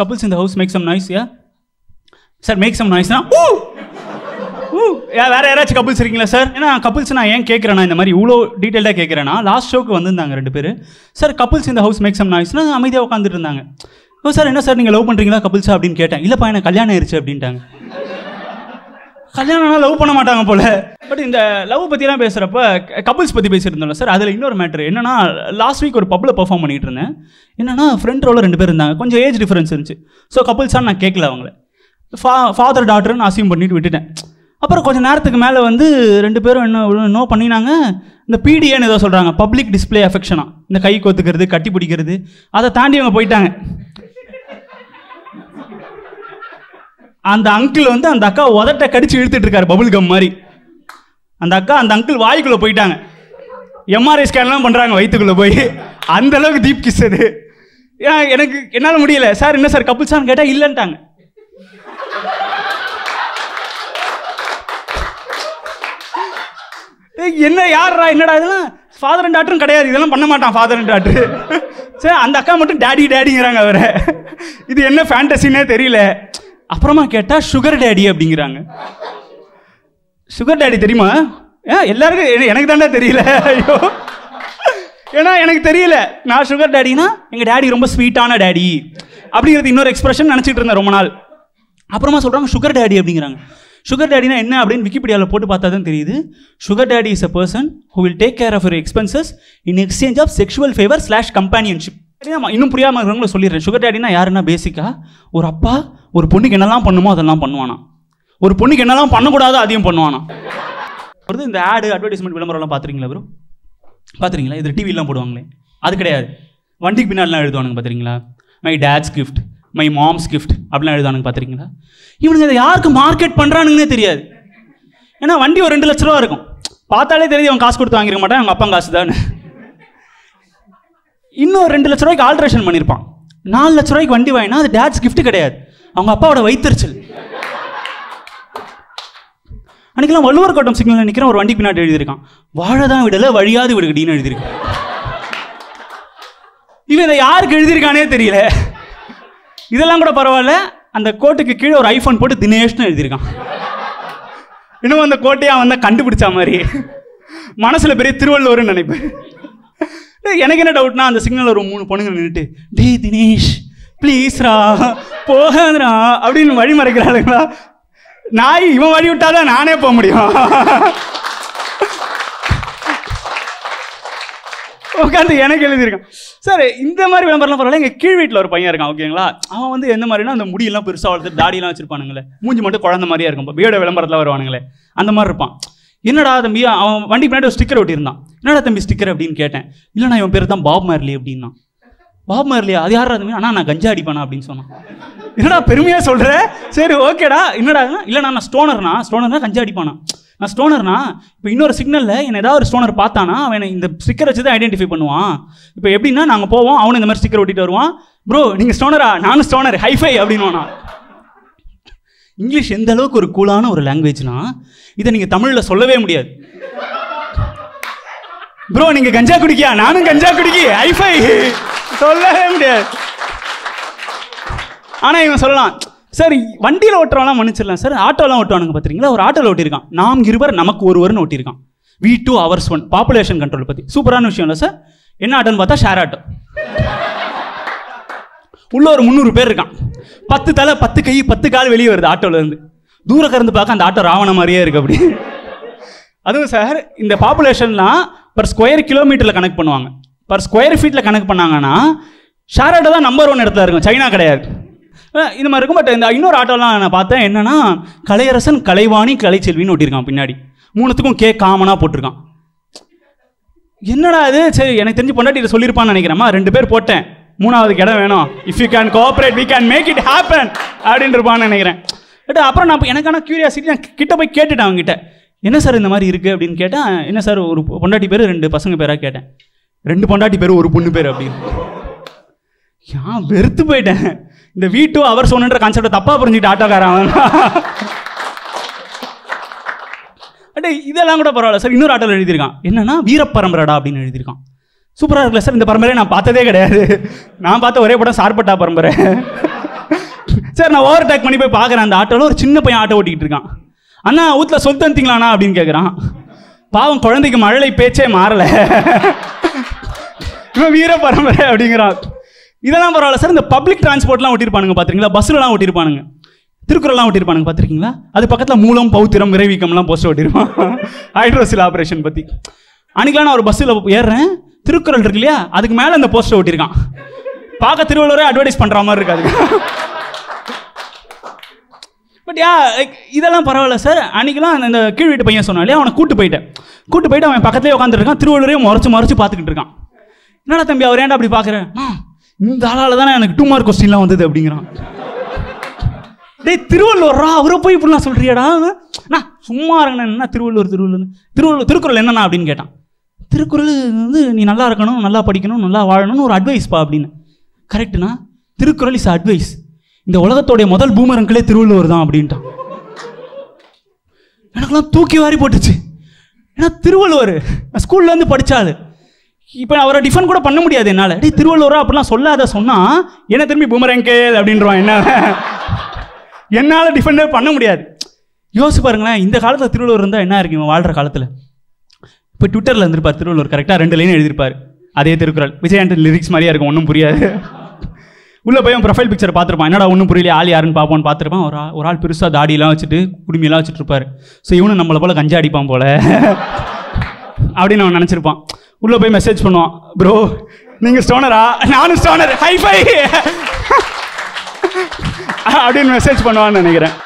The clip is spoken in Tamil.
couples in the house make some noise yeah? Sir make some நாய்ஸ்னா ஊ ஊ யா வேற யாராச்சும் கப்புள்ஸ் இருக்கீங்களா சார் ஏன்னா கப்புள்ஸ் நான் ஏன் கேட்குறேன்னா இந்த மாதிரி இவ்வளோ டீட்டெயிலாக கேட்குறேன்னா லாஸ்ட் ஷோக்கு வந்திருந்தாங்க ரெண்டு பேர். சார் கப்புள்ஸ் இந்த ஹவுஸ் மேக் சம் நாய்ஸ்னா அமைதியாக உட்காந்துட்டு இருந்தாங்க. ஓ சார் என்ன சார் நீங்கள் லவ் பண்ணுறீங்களா கப்புள்ஸா அப்படின்னு கேட்டேன். இல்லைப்பா எனக்கு கல்யாணம் ஆயிடுச்சு அப்படின்ட்டாங்க. கல்யாணம்னா லவ் பண்ண மாட்டாங்க போல. பட் இந்த லவ் பற்றிலாம் பேசுகிறப்ப கப்புள்ஸ் பற்றி பேசியிருந்தோம்ல சார் அதில் இன்னொரு மேட்ரு என்னன்னா லாஸ்ட் வீக் ஒரு பப்பில் பர்ஃபார்ம் பண்ணிட்டு இருந்தேன். என்னன்னா ஃப்ரெண்ட் ரோல ரெண்டு பேர் இருந்தாங்க. கொஞ்சம் ஏஜ் டிஃப்ரென்ஸ் இருந்துச்சு. ஸோ கப்புள்ஸாக நான் கேட்கல அவங்கள. ஃபா ஃபாதர் டாக்டர்னு அசியூம் பண்ணிட்டு விட்டுட்டேன். அப்புறம் கொஞ்சம் நேரத்துக்கு மேலே வந்து ரெண்டு பேரும் என்ன நோ பண்ணினாங்க. இந்த பிடிஏன்னு ஏதோ சொல்கிறாங்க பப்ளிக் டிஸ்ப்ளே அஃபெக்ஷனாக இந்த கை கொத்துக்கிறது கட்டி பிடிக்கிறது அதை தாண்டி அவங்க போயிட்டாங்க. அந்த அங்கிள் வந்து அந்த அக்கா உதட்ட கடிச்சு இழுத்துட்டு இருக்காரு பபுள் கம் மாதிரி. அந்த அக்கா அந்த அங்கிள் வாய்க்குள்ளே போயிட்டாங்க. எம்ஆர்ஐ ஸ்கேன்லாம் பண்ணுறாங்க வயிற்றுக்குள்ளே போய். அந்த அளவுக்கு தீப் கிஸ் அது. எனக்கு என்னால் முடியல. சார் என்ன சார் கப்புள்ஸான்னு கேட்டால் இல்லைன்ட்டாங்க. என்ன யாரா என்னடா இதெல்லாம்? ஃபாதர் அண்ட் டாக்டரும் கிடையாது. இதெல்லாம் பண்ண மாட்டான் ஃபாதர் அண்ட் டாக்டர் சரி அந்த அக்கா மட்டும் டேடி டேடிங்கிறாங்க அவரை. இது என்ன ஃபேண்டசின்னே தெரியல. அப்புறமா கேட்டால் சுகர் டேடி அப்படிங்கிறாங்க. சுகர் டேடி தெரியுமா? ஏன் எல்லாருக்கும் எனக்கு தாண்டா தெரியல. ஐயோ. ஏன்னா எனக்கு தெரியல. நான் சுகர் டேடினா எங்கள் டேடி ரொம்ப ஸ்வீட்டான டேடி அப்படிங்கிறது இன்னொரு எக்ஸ்பிரஷன் நினச்சிட்டு இருந்தேன் ரொம்ப நாள். அப்புறமா சொல்கிறாங்க சுகர் டேடி அப்படிங்கிறாங்க. சுகர் டேடினா என்ன? அப்படின்னு விக்கிபீடியாவில் போட்டு பார்த்தா தான் தெரியுது. Sugar daddy is a person who will take care of your expenses in exchange of sexual favour slash companionship இன்னும் புரியாமல் இருக்கிறவங்கள சொல்லிடுறேன். சுகர் டேடினா யாருன்னா பேசிக்காக ஒரு அப்பா ஒரு பொண்ணுக்கு என்னெல்லாம் பண்ணுமோ அதெல்லாம் பண்ணுவானா? ஒரு பொண்ணுக்கு என்னெல்லாம் பண்ணக்கூடாதோ அதையும் பண்ணுவானா? வருது இந்த ஆடு அட்வர்டைஸ்மெண்ட் விளம்பரம்லாம் பார்த்துருங்களா ப்ரோ பார்த்துருங்களா இது டிவிலாம் போடுவாங்களே. அது கிடையாது. வண்டிக்கு பின்னாடிலாம் எழுதுவானுங்க பார்த்துறீங்களா my dad's gift my mom's gift அப்படிலாம் எழுதுவானுங்க பார்த்துருங்களா இவனுங்க இதை யாருக்கு மார்க்கெட் பண்ணுறானுங்கன்னே தெரியாது. ஏன்னா வண்டி ஒரு ரெண்டு லட்ச ரூபா இருக்கும். பார்த்தாலே தெரியுது அவன் காசு கொடுத்து வாங்கிருக்க மாட்டான் அவங்க அப்பா காசு தான் இன்னும் ரெண்டு லட்ச ரூபாய்க்கு ஆல்ட்ரேஷன் பண்ணியிருப்பான் நாலு லட்ச ரூபாய்க்கு வண்டி வாங்கினா அது டேட்ஸ் கிஃப்ட் கிடையாது. அவங்க அப்பாவோட வைத்தறிச்சல். அன்றைக்கெல்லாம் வள்ளுவர் கோட்டம் சிக்னல் நிற்கிறேன் ஒரு வண்டி பின்னாடி எழுதியிருக்கான். வாழதான் தான் வழியாது விடுகடின்னு எழுதியிருக்கான். இவன் இதை யாருக்கு எழுதியிருக்கானே தெரியல. இதெல்லாம் கூட பரவாயில்ல. அந்த கோட்டுக்கு கீழே ஒரு ஐஃபோன் போட்டு தினேஷ்னு எழுதியிருக்கான். இன்னும் அந்த கோட்டையை அவன் தான் கண்டுபிடிச்ச மாதிரி. மனசுல பெரிய திருவள்ளுவர்னு நினைப்பேன். எனக்கு என்ன டவுட்னா அந்த சிக்னல் ஒரு மூணு பொண்ணுங்க நின்றுட்டு டே தினேஷ் ப்ளீஸ்ரா போகாதரா அப்படின்னு வழி மறைக்கிறாளுங்களா? நாய் இவன் வழி விட்டாதான் நானே போக முடியும். உட்காந்து எனக்கு எழுதியிருக்கான். சார் இந்த மாதிரி விளம்பரம்லாம் பரவாயில்ல. எங்கள் கீழ் வீட்டில் ஒரு பையன் இருக்கான் ஓகேங்களா அவன் வந்து எந்த மாதிரினா அந்த முடியெல்லாம் பெருசாக வளர்த்து தாடியெல்லாம் வச்சிருப்பானுங்களே. மூஞ்சி மட்டும் குழந்த மாதிரியா இருக்கும். இப்போ வீட விளம்பரத்தில் வருவானுங்களே. அந்த மாதிரி இருப்பான். என்னடா தம்பி அவன் வண்டி பின்னாடி ஒரு ஸ்டிக்கர் ஒட்டியிருந்தான். என்னடா தம்பி ஸ்டிக்கர் அப்படின்னு கேட்டேன். இல்லைண்ணா இவன் பேர் தான் பாப் மார்லி அப்படின்னா பாப் மார்லியா அது யாரா தம்பி? அண்ணா நான் கஞ்சா அடிப்பானா அப்படின்னு சொன்னான். என்னடா பெருமையாக சொல்கிற சரி ஓகேடா. என்னடா இல்லைண்ணா நான் ஸ்டோனர்னா ஸ்டோனர்னா கஞ்சா அடிப்பானா? நான் ஸ்டோனர்னா இப்போ இன்னொரு சிக்னலில் என்ன ஏதாவது ஒரு ஸ்டோனர் பார்த்தானா அவன் இந்த ஸ்டிக்கர் வச்சு தான் ஐடென்டிஃபை பண்ணுவான். இப்போ எப்படின்னா நாங்கள் போவோம் அவனும் இந்த மாதிரி ஸ்டிக்கர் ஒட்டிட்டு வருவான். ப்ரோ நீங்கள் ஸ்டோனரா நானும் ஸ்டோனர் ஹைஃபை அப்படின்னு இங்கிலீஷ் எந்த அளவுக்கு ஒரு கூலான ஒரு லாங்குவேஜ்னா இதை நீங்கள் தமிழில் சொல்லவே முடியாது. ப்ரோ நீங்கள் கஞ்சா குடிக்கியா? நானும் கஞ்சா குடிக்கி ஐஃபை சொல்லவே முடியாது. ஆனால் இவன் சொல்லலாம் சார் வண்டியில் ஓட்டுறவெல்லாம் மன்னிச்சிடலாம். சார் ஆட்டோலாம் ஓட்டுவானுங்க பார்த்துறீங்களா ஒரு ஆட்டோவில் ஓட்டியிருக்கான். நாம் இருவர் நமக்கு ஒருவர்னு ஓட்டியிருக்கான். We two ours one population control பற்றி சூப்பரான விஷயம் இல்லை சார். என்ன ஆட்டோன்னு பார்த்தா ஷேர் ஆட்டோ உள்ள ஒரு முந்நூறு பேர் இருக்கான். பத்து தலை பத்து கை பத்து கால் வெளியே வருது ஆட்டோல இருந்து. தூரம் கறந்து பார்க்க அந்த ஆட்டோ ராவண மாதிரியே இருக்கு அப்படி. அதுவும் சார் இந்த பாப்புலேஷன்லாம் பர் ஸ்கொயர் கிலோமீட்டரில் கனெக்ட் பண்ணுவாங்க. பர் ஸ்கொயர் ஃபீட்டில் கனெக்ட் பண்ணாங்கன்னா ஷேர் ஆட்டோ தான் நம்பர் ஒன் இடத்துல இருக்கும். சைனா கிடையாது. இந்த மாதிரி இருக்கும். பட் இந்த இன்னொரு ஆட்டோலாம் நான் பார்த்தேன். என்னன்னா கலையரசன் கலைவாணி கலைச்செல்வின்னு ஒட்டியிருக்கான் பின்னாடி. மூணுத்துக்கும் கே காமனாக போட்டிருக்கான். என்னடா இது? சரி எனக்கு தெரிஞ்சு பொண்டாட்டி இதை சொல்லியிருப்பான்னு நினைக்கிறேம்மா ரெண்டு பேர் போட்டேன். மூணாவதுக்கு இடம் வேணும். If you can cooperate we can make it happen அப்படின்னு இருப்பான்னு நினைக்கிறேன். பட் அப்புறம் நான் எனக்கான கியூரியாசிட்டி நான் கிட்ட போய் கேட்டுட்டேன் அவங்ககிட்ட. என்ன சார் இந்த மாதிரி இருக்குது அப்படின்னு கேட்டேன் என்ன சார் ஒரு பொண்டாட்டி பேர் ரெண்டு பசங்க பேராக கேட்டேன். ரெண்டு பொண்டாட்டி பேர் ஒரு பொண்ணு பேர் அப்படின்னு. ஏன் வெறுத்து போயிட்டேன்? இந்த வீ டூ அவர் சொன்னுன்ற கான்செப்டை தப்பாக புரிஞ்சுக்கிட்டு ஆட்டோக்காரன் அவன். இதெல்லாம் கூட பரவாயில்ல. சார் இன்னொரு ஆட்டோவில் எழுதியிருக்கான். என்னன்னா வீரப்பரம்பரடா அப்படின்னு எழுதியிருக்கான். சூப்பராக இருக்குல்ல சார் இந்த பரம்பரையை நான் பார்த்ததே கிடையாது. நான் பார்த்த ஒரே படம் சார்பட்டா பரம்பரை. சார் நான் ஓவர் டேக் பண்ணி போய் பார்க்குறேன் அந்த ஆட்டோவில் ஒரு சின்ன பையன் ஆட்டோ ஓட்டிகிட்டு இருக்கான். அண்ணா ஊற்றுல சொல் தந்தீங்களாண்ணா அப்படின்னு கேட்குறான் பாவம் குழந்தைக்கு மழலை பேச்சே மாறல. இவன் வீர பரம்பரை அப்படிங்கிறான். இதெல்லாம் பரவாயில்ல சார் இந்த பப்ளிக் டிரான்ஸ்போர்ட்லாம் ஓட்டிருப்பானுங்க பார்த்துருக்கீங்களா? பஸ்லலாம் ஓட்டிருப்பானுங்க திருக்குறள்லாம் ஓட்டிருப்பானுங்க பார்த்துருக்கீங்களா? அது பக்கத்தில் மூலம் பௌத்திரம் விரைவீக்கம்லாம் போஸ்ட் ஓட்டிருப்பான் ஹைட்ரோசில் ஆப்ரேஷன் பற்றி அன்றைக்கெலாம் நான் ஒரு பஸ்ஸில் ஏறுறேன். திருக்குறள் இருக்கு இல்லையா? அதுக்கு மேலே அந்த போஸ்டர் ஓட்டியிருக்கான் பார்க்க திருவள்ளுவரே அட்வர்டைஸ் பண்ணுற மாதிரி இருக்காது பட் யா இதெல்லாம் பரவாயில்ல சார் அன்றைக்கெலாம் அந்த கீழ் வீட்டு பையன் சொன்னாலே அவனை கூட்டு போயிட்டேன். கூட்டு போயிட்டு அவன் பக்கத்துலேயே உட்காந்துருக்கான் திருவள்ளுவரையும் முறைச்சு முறைச்சு பார்த்துக்கிட்டு இருக்கான் என்னடா தம்பி அவர் ஏன்டா அப்படி பார்க்குறேன் இந்த ஆளால் தானே எனக்கு டூ மார்க் கொஸ்டின்லாம் வந்தது அப்படிங்கிறான். டேய் திருவள்ளுவரா அவரை போய் இப்படிலாம் சொல்கிறியாடா நான் சும்மா இருங்கண்ணா என்ன திருவள்ளுவர் திருவள்ளுவர் திருவள்ளுவர் திருக்குறள் என்னண்ணா? அப்படின்னு கேட்டான். திருக்குறள் வந்து நீ நல்லா இருக்கணும் நல்லா படிக்கணும் நல்லா வாழணும்னு ஒரு அட்வைஸ்ப்பா அப்படின்னு. கரெக்டுனா திருக்குறள் இஸ் அட்வைஸ் இந்த உலகத்தோடைய முதல் பூமரங்களே திருவள்ளுவர் தான் அப்படின்ட்டான். எனக்கெல்லாம் தூக்கி வாரி போட்டுச்சு. ஏன்னா திருவள்ளுவர் நான் ஸ்கூல்ல இருந்து இப்போ அவரை டிஃபன் கூட பண்ண முடியாது என்னால். அடி திருவள்ளுவரா? அப்படிலாம் சொல்லாத சொன்னால் என்ன திரும்பி பூமரங்கே அப்படின்றான் என்ன என்னால் டிஃபெண்டே பண்ண முடியாது. யோசிச்சு பாருங்களேன் இந்த காலத்தில் திருவள்ளுவர் இருந்தால் என்ன இருக்கு இவன் வாழ்கிற காலத்தில்? இப்போ ட்விட்டரில் இருந்திருப்பார் திருவள்ளுவர் கரெக்டாக ரெண்டு லைன் எழுதியிருப்பார். அதே திருக்குறள். விஜயாண்டன் லிரிக்ஸ் மாதிரியா இருக்கும் ஒன்றும் புரியாது. உள்ளே போய் ப்ரொஃபைல் பிக்சர் பார்த்துருப்பான். என்னடா ஒன்றும் புரியல ஆள் யாருன்னு பார்ப்போன்னு பார்த்துருப்பான். ஒரு ஆள் ஒரு ஆள் பெருசாக தாடியெல்லாம் வச்சுட்டு குடுமையெல்லாம் வச்சுட்டு இருப்பார். ஸோ இவனும் நம்மளை போல கஞ்சா அடிப்பான் போல. அப்படின்னு அவன் நினச்சிருப்பான். உள்ளே போய் மெசேஜ் பண்ணுவான். ப்ரோ நீங்கள் ஸ்டோனரா நானும் ஸ்டோனர் ஹைஃபை அப்படின்னு மெசேஜ் பண்ணுவான்னு நினைக்கிறேன்.